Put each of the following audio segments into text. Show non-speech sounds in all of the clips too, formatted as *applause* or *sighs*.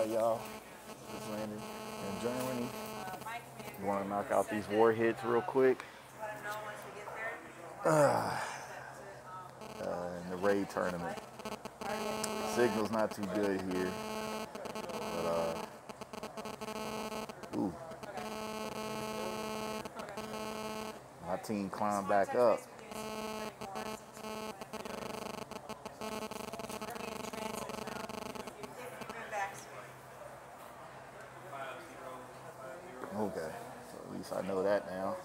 Alright, y'all. Just landed in Germany. You want to knock out these warheads real quick? *sighs* Uh, in the raid tournament. Signal's not too good here. But, uh, ooh. My team climbed back up. Okay, so at least I know that now.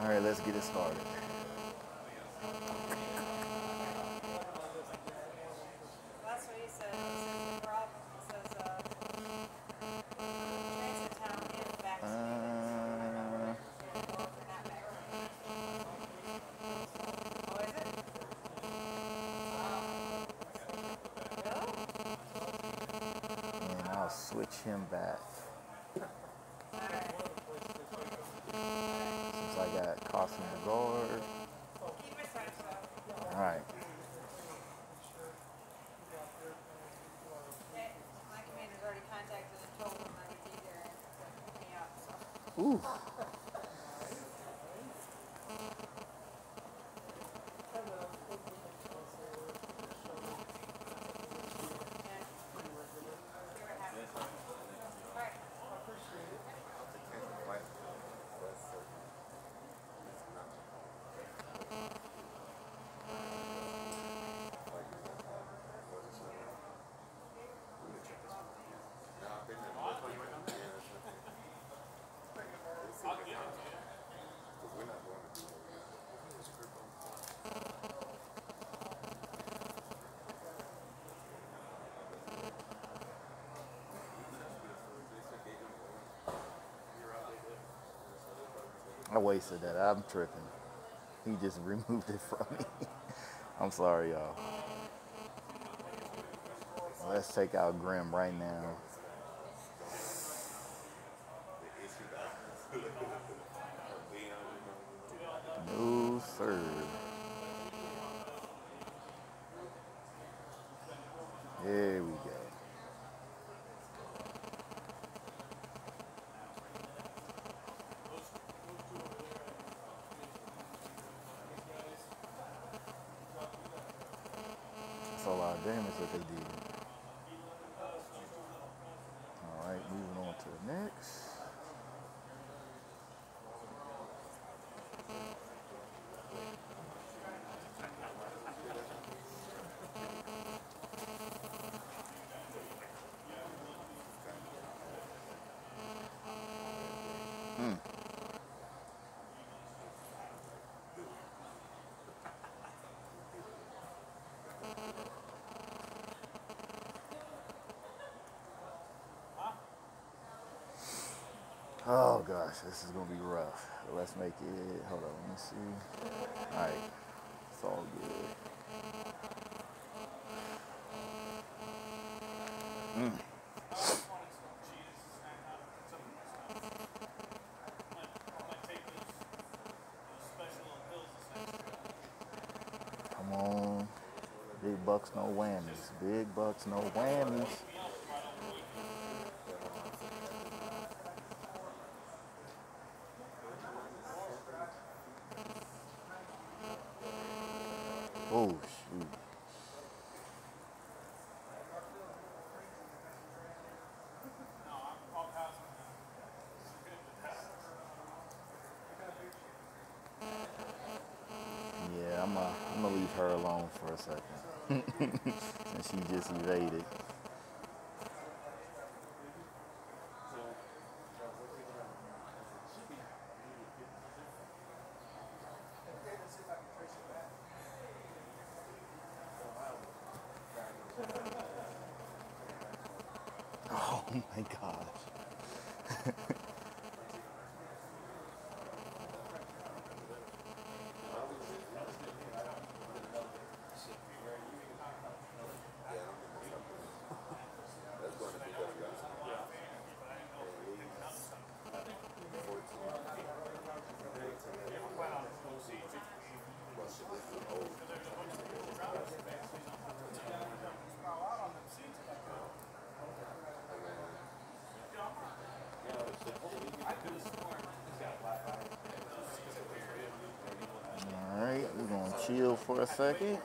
All right, let's get it started. That's what he said. He says the problem, he says, uh, transit town is vaccinated. Uh, Or not vaccinated. Oh, is it? Really? and I'll switch him back. Since I got Costin guard. Keep my side stuff. All right. Okay, My commander's already contacted and told him I would be there and to pick me up, so. Ooh. yeah. See what happens. All right. I wasted that. I'm tripping. He just *laughs* removed it from me. I'm sorry, y'all. Let's take out Grimm right now. That's a lot of damage that they did. All right, moving on to the next. Hmm. Oh gosh, this is gonna be rough. Let's make it. Hold on, let me see. All right, it's all good. Mm. Come on, big bucks, no whammies. Big bucks, no whammies. Oh shoot. Yeah, I'm gonna leave her alone for a second. *laughs* Since she just evaded. Oh my gosh. *laughs* chill for a second.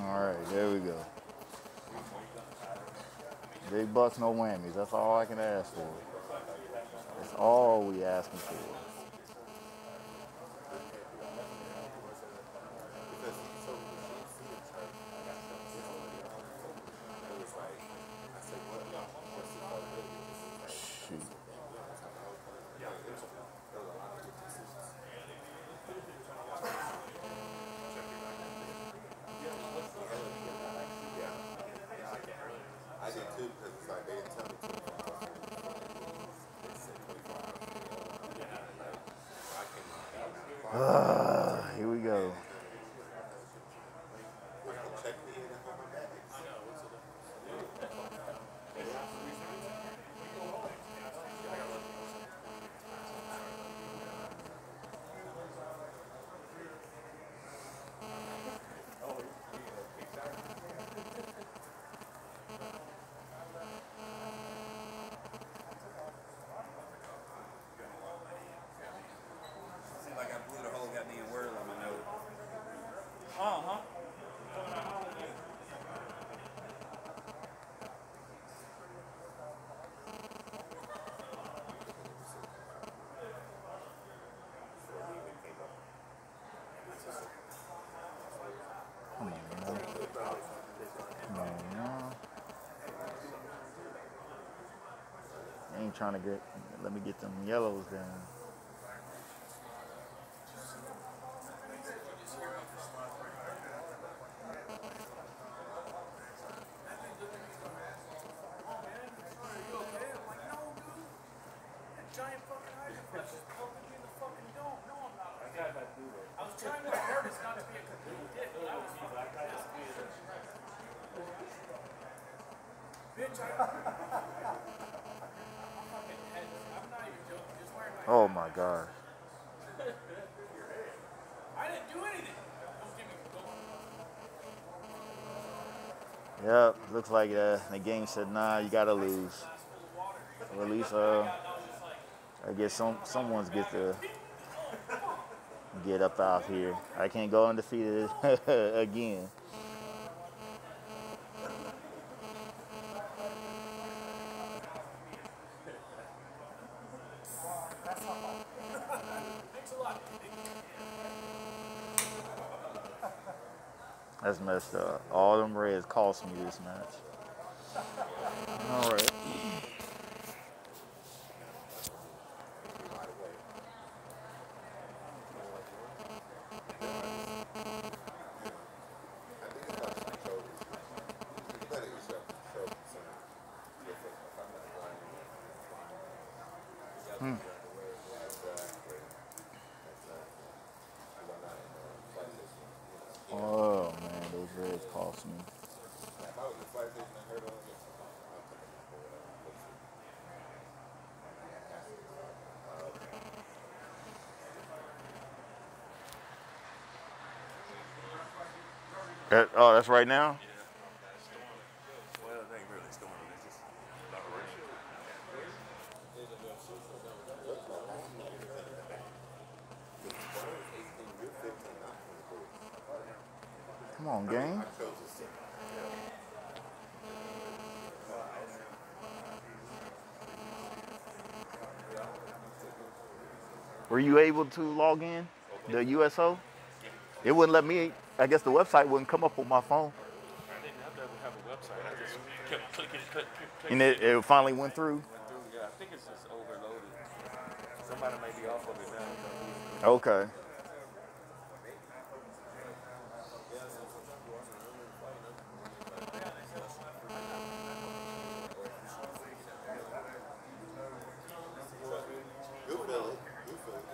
All right, there we go. Big bucks, no whammies. That's all I can ask for. That's all we asking for. Shoot. I did too because it's like they didn't tell me to. Ah, here we go. Check me in and have my back. Seems like I blew the whole goddamn word on my note. Uh-huh. Come on, man. Come on, man. I ain't trying to get. Let me get them yellows down. *laughs* Bitch, I... I'm fucking head. I'm not even joking. Just wearing my... Oh my God. *laughs* I didn't do anything. Don't give me... Don't... Yep, looks like uh, the game said, nah, you gotta lose. So at least, uh, I guess some someone's get to *laughs* get up out here. I can't go undefeated *laughs* again. That's messed up. All them reds cost me this match. All right. I think it's like some shoulders. You better get yourself some shoulders. Some different. If I'm not lying. Hmm. Exactly. Exactly. Because I'm not in the flight system. You know. Oh man, those reds cost me. If I was in the flight system and heard all this, I'll take it for whatever. Let's see. That, oh, that's right now. Well, it ain't really storming. It's just about rain. You're 15, not 23. Come on, gang. I chose to sit. Were you able to log in the USO? It wouldn't let me. I guess the website wouldn't come up on my phone, I didn't have to have a website. I just kept clicking, click, click, click. and it, it finally went through. Went through. Yeah, I think it's just overloaded. Somebody may be off of it now. Okay. You feel it. You feel it.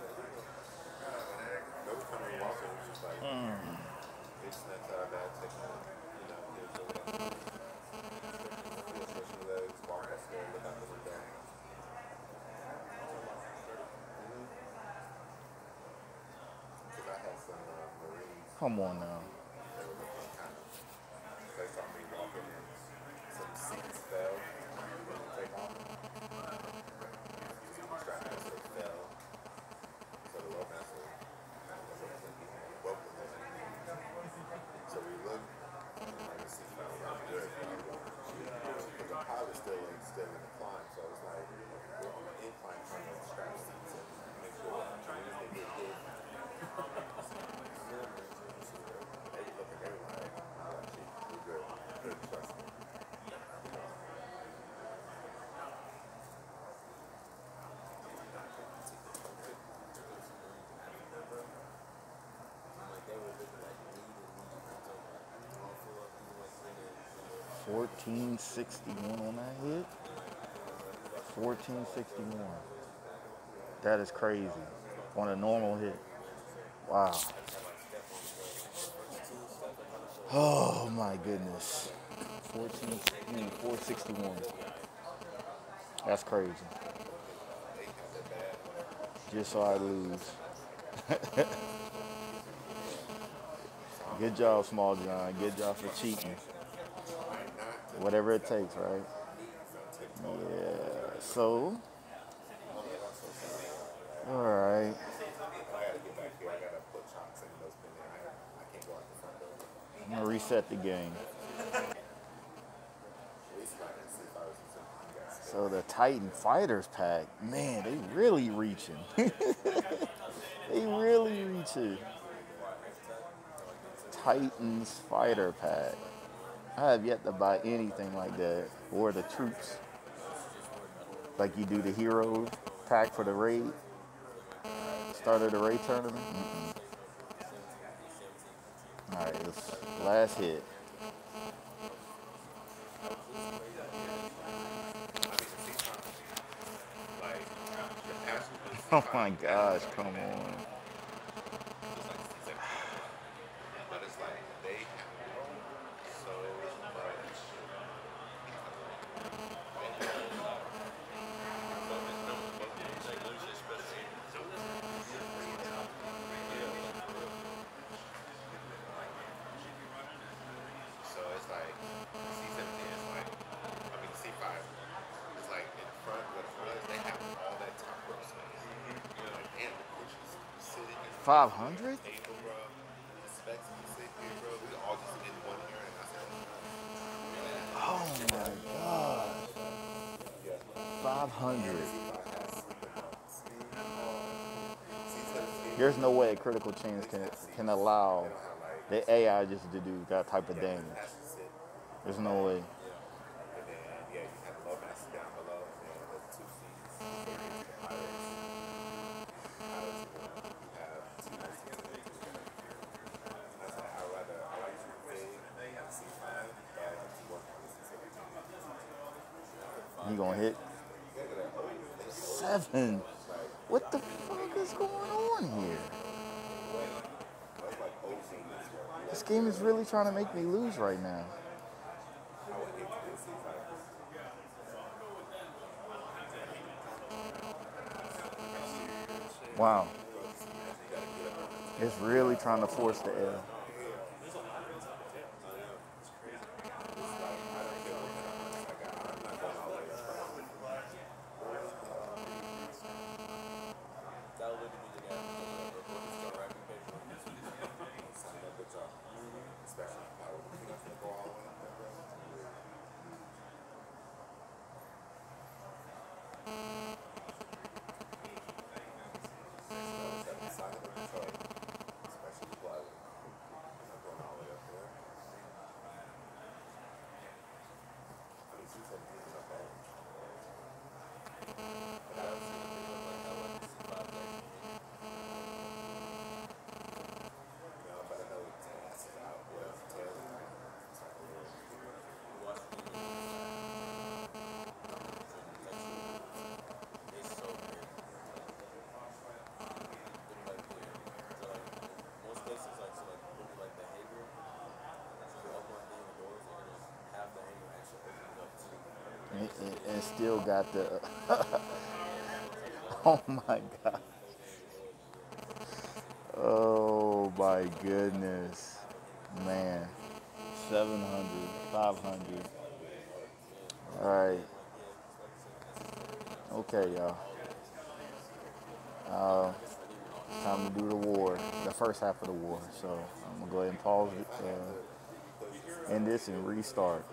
No coming walking was just like, it's not our bad technique. You know, there's a way. Switch your legs, walk up there, look out the window. Because I had some uh, Marines Come on now. that were looking kind of 1461 on that hit. 1461. That is crazy. On a normal hit. Wow. Oh my goodness. 14, I mean, 461. That's crazy. Just so I lose. *laughs* Good job, Small John. Good job for cheating. Whatever it takes, right? Yeah. So, all right. I'm gonna reset the game. So the Titan Fighters pack, man, they really reaching. *laughs* they really reaching. Titans Fighter pack. I have yet to buy anything like that or the troops. Like you do the hero pack for the raid. Start of the raid tournament. Mm-mm. All right, this last hit. *laughs* Oh my gosh, come on. But it's like they have so much. So it's like C17 is like, I mean C5 is like in front with brothers. They have all that top row space. You know, like and the coaches sitting in 500? table, bro. The specs you sit here, bro. We all just in one here, and I said, Oh my god. 500. There's no way a critical chance can can allow the AI just to do that type of damage. There's no way. and then yeah, you have the loadmaster down below, and then the two seats. So you get the pilots. Pilots, you have two seats. That's why I rather I like to big C5, but I like to work on the C17. He gonna hit seven. What the fuck is going on here? This game is really trying to make me lose right now. I would hate to do C5. Wow. It's really trying to force the L. And, and, still got the. *laughs* oh my god. Oh my goodness. Man. 700, 500. All right. Okay, y'all. Uh, time to do the war, the first half of the war. So I'm gonna go ahead and pause it, uh, end this and restart.